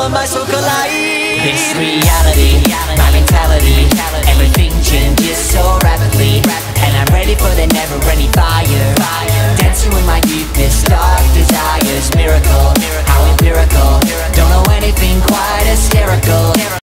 all of my soul collide. This reality, my mentality Everything changes so rapidly. And I'm ready for the never-ending